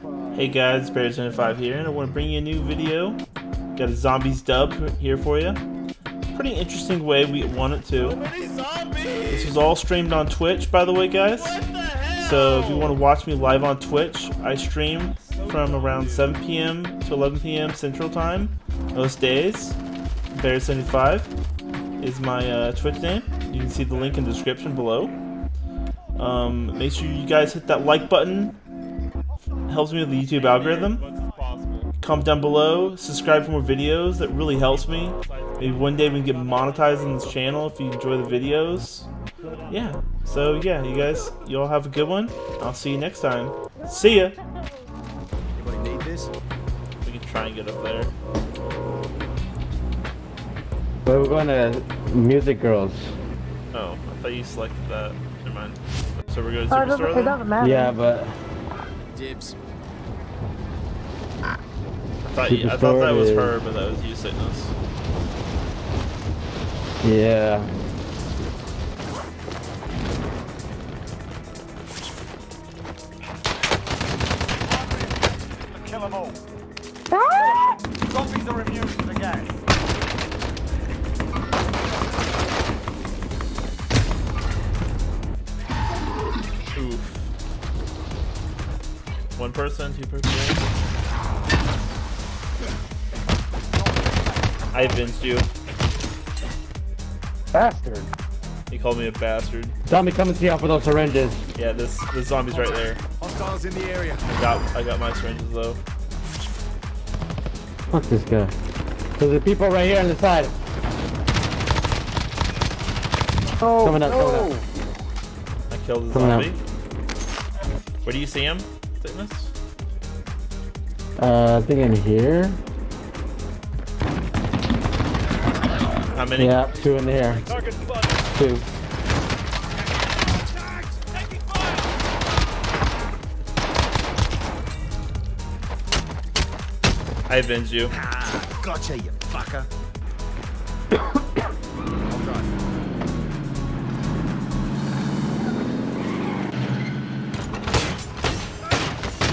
Hey guys, Barrier75 here, and I want to bring you a new video. Got a zombies dub here for you. Pretty interesting way we want it to. This was all streamed on Twitch, by the way, guys. So if you want to watch me live on Twitch, I stream from around 7 p.m. to 11 p.m. Central Time most days. Barrier75 is my uh, Twitch name. You can see the link in the description below. Um, make sure you guys hit that like button. Helps me with the YouTube algorithm. Comment down below, subscribe for more videos. That really helps me. Maybe one day we can get monetized on this channel if you enjoy the videos. Yeah. So yeah, you guys, you all have a good one. I'll see you next time. See ya. Anybody need this? We can try and get up there. We're going to Music Girls. Oh, I thought you selected that. Never mind. So we're going to Oh, it doesn't, Superstore it then? doesn't matter. Yeah, but Dibs. I thought, you, I thought that was Superstore her, but that was you, Sickness. yeah. Kill them all. Ah! Zombies are immune to the gas. Oof. One person, two person. I avenged you. Bastard. He called me a bastard. Tell me come and see out for those syringes. Yeah, this this zombie's right there. Hostiles in the area. I got I got my syringes though. Fuck this guy. There's the people right here on the side. Oh, Coming up, coming up. I killed the Coming out. zombie. Where do you see him? Sickness? Uh, I think in here. How many? Yeah, two in the air. Two. I avenged you. Ah, gotcha, you fucker.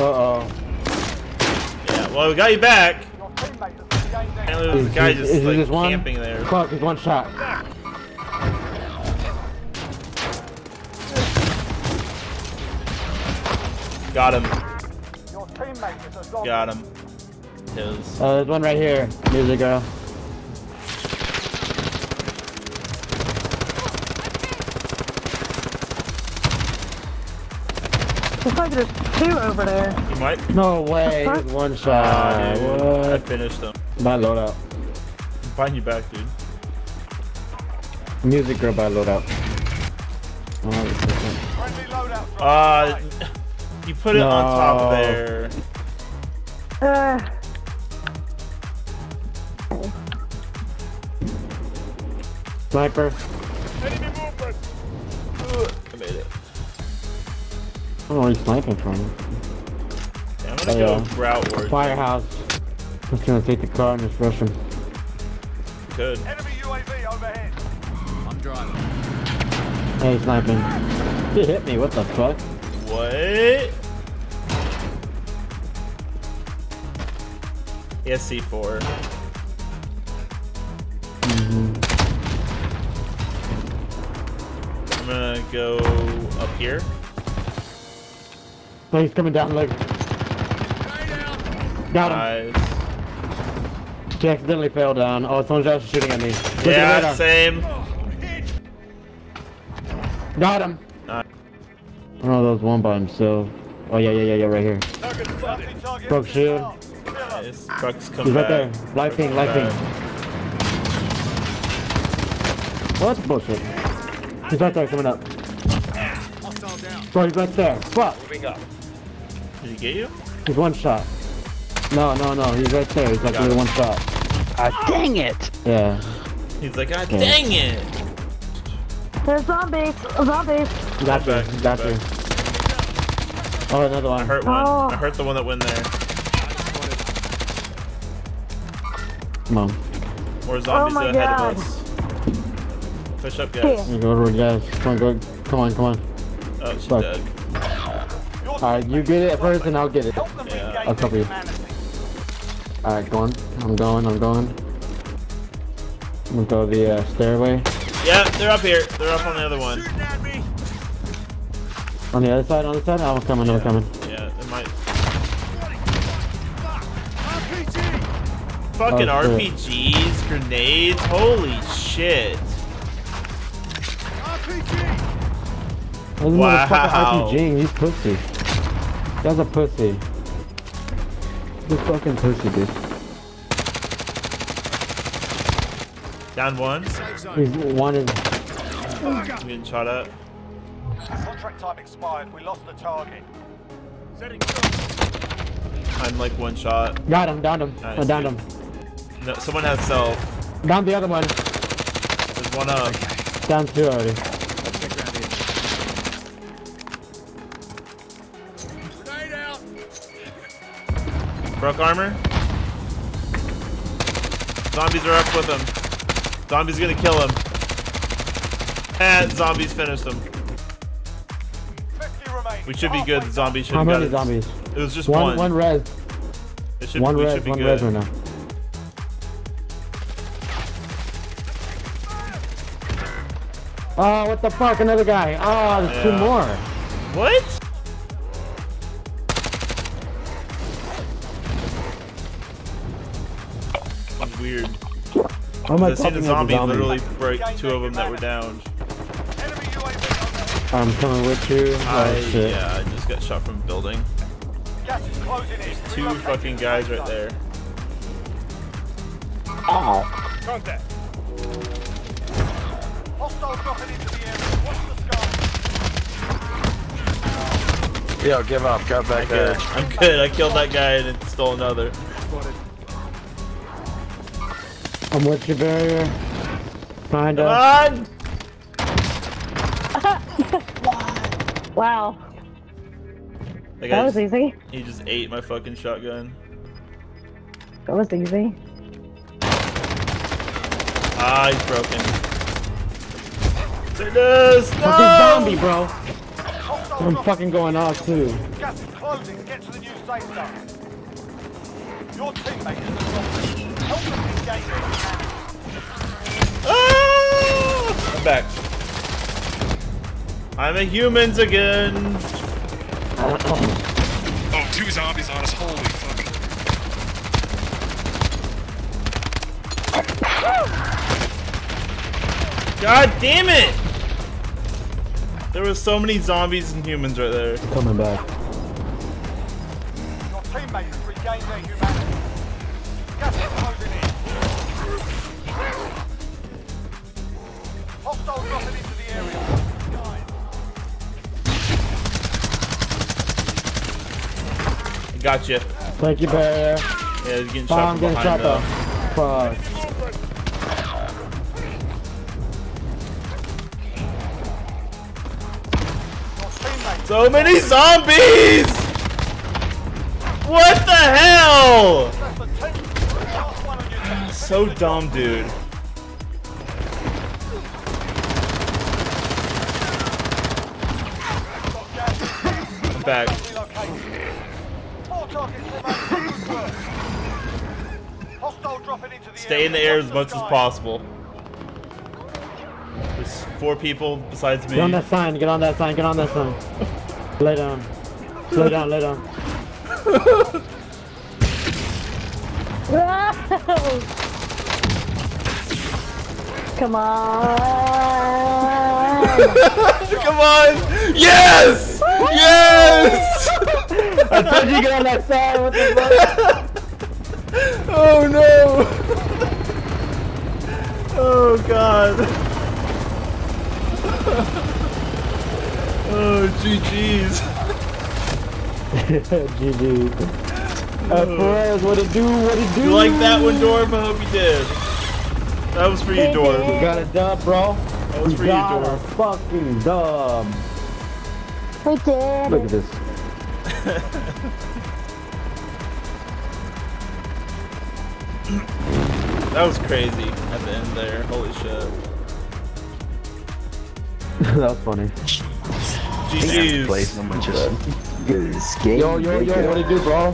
Uh oh. Yeah, well we got you back. Your teammate has regained Apparently there was a Is- guy just is it like just camping there. Fuck, it's one shot. Got him. Your teammate is a. Got him. Kills. Uh, there's one right here. Music Girl. Looks like there's two over there. You might. No way. One shot. dude. I what? finished him. Buy loadout. I'm you back, dude. Music Girl buy loadout. Oh, loadout. Uh, you put it on top of there. Uh, Sniper. Enemy movement. I made it. I don't know where he's sniping from. Yeah, I'm gonna Oh, go yeah. route ward. Firehouse. Just gonna take the car and just rush him. Good. Enemy UAV overhead. I'm driving. Hey, he's sniping. He hit me, what the fuck? What? He has C4. Mm-hmm. I'm gonna go up here. Oh, he's coming down, look. Got him. Nice. He accidentally fell down. Oh, someone's else shooting at me. Look Yeah, radar. same. Got him. Nice. Oh, I don't know, there was one by himself. Oh, yeah, yeah, yeah, yeah, right here. Target Broke shield. Killer. Nice. Truck's coming He's right there. back. Light ping, light ping. What bullshit? He's right there, coming up. Hostile down. Bro, he's right there. Fuck. Did he get you? He's one shot. No, no, no. He's right there. He's like Got one shot. Ah, dang it. Yeah. He's like, God Yeah. dang it! there's zombies. Zombies. Got you. Got back. you. Oh, another one. I hurt one. Oh. I hurt the one that went there. Come on. More zombies my ahead God. of us. Push up, guys. You go over, guys. Come on, go. Come on, come on. Oh, she's Fuck. dead. Alright, you get it first and I'll get it. Yeah. I'll cover you. Humanity. Alright, going. I'm going, I'm going. I'm gonna go the uh, stairway. Yeah, they're up here. They're up on the other one. Shooting at me. On the other side, on the side? Oh, I'm coming, I'm coming. Yeah, it might. Fucking Oh. RPGs, grenades. Holy shit. RPG. This Wow. motherfucker RPG, he's pussy. That's a pussy. He's a fucking pussy, dude. Down one. Safe zone. He's wanted. I'm getting shot at. Contract time expired. We lost the target. Setting. I'm like one shot. Got him, downed him. Nice, I downed him. No, someone has self. Down the other one. There's one up. Down two already. Broke armor. Zombies are up with him. Zombies gonna kill him. And zombies finished him. We should be good. The zombies should How have got many it. zombies? It was just One, one. one res. It should, One we res, should be one good. res right now. Oh, what the fuck? Another guy. Oh, there's two more. What? Oh my I see the fucking zombie zombie. literally break two of them that were downed. Enemy UAV I'm coming with you. Oh, I, Oh shit. yeah, I just got shot from a building. on. Gas is closing in. Two Relocating fucking the guys safe right zone. there. Contact. Hostile dropping into the area. Watch the sky. Yo, give up. Go back Good. there. I'm good. I killed that guy and it stole another. I'm with you, barrier. Kinda. Come on! Wow. That guy That was just, easy. he just ate my fucking shotgun. That was easy. Ah, he's broken. This! No! Fucking zombie, bro. Hostile I'm dropping. fucking going off too. Gas is closing. Get to the new safe zone. Your teammate is the problem. Help them regain their humanity. Ah! I'm back. I'm a humans again. Oh, two zombies on us. Holy fuck. God damn it! There was so many zombies and humans right there. Coming back. Guys, I got you. Thank you, barrier. Yeah, he's getting shot I'm from getting shot though. Fuck. So many zombies! What the hell? less than 10. Last one on your team. So dumb, dude. I'm back. Stay in the air as much as possible. There's four people besides me. Get on that sign. Get on that sign. Get on that sign. Lay down. Lay down. Lay down. Come on. Come on! Yes! Yes! I told you to get on that sign. What the fuck? Oh no! Oh god! Oh GG's! GG. Uh, Perez, what it do? What it do? You like that one, Dorf? I hope you did. That was for you, Thank Dorf. you. We got a dub, bro. That was We for you, got a Dorf. fucking dub. We did. Look at this. That was crazy at the end there. Holy shit. that was funny. Play GG's. so much. Good skate. Yo, yo, yo, what do you do, bro?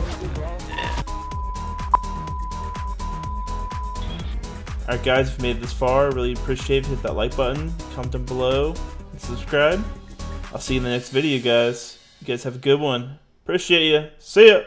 Alright guys, if you made it this far, really appreciate it. Hit that like button, comment down below, and subscribe. I'll see you in the next video, guys. You guys have a good one. Appreciate you. See ya!